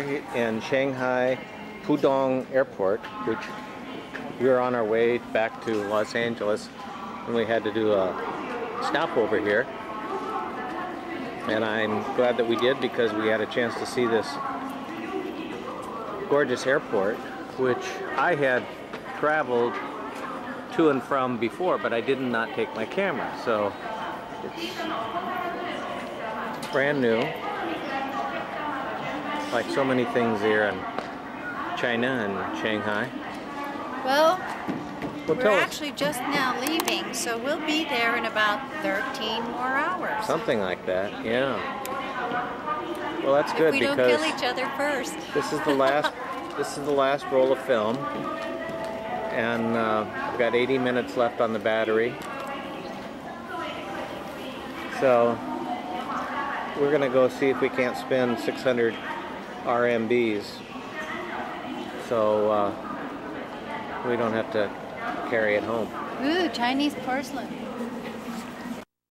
in Shanghai Pudong Airport, which we were on our way back to Los Angeles, and we had to do a stop over here. And I'm glad that we did because we had a chance to see this gorgeous airport, which I had traveled to and from before, but I did not take my camera. So it's brand new, like so many things here in China and Shanghai. Well, Well, we're tell us actually just now leaving, so we'll be there in about 13 more hours. something like that. Yeah. Well, that's if good we don't kill each other first. this is the last. this is the last roll of film, and uh, I've got 80 minutes left on the battery. So we're gonna go see if we can't spend 600 RMBs, so uh, we don't have to carry it home. Ooh, Chinese porcelain.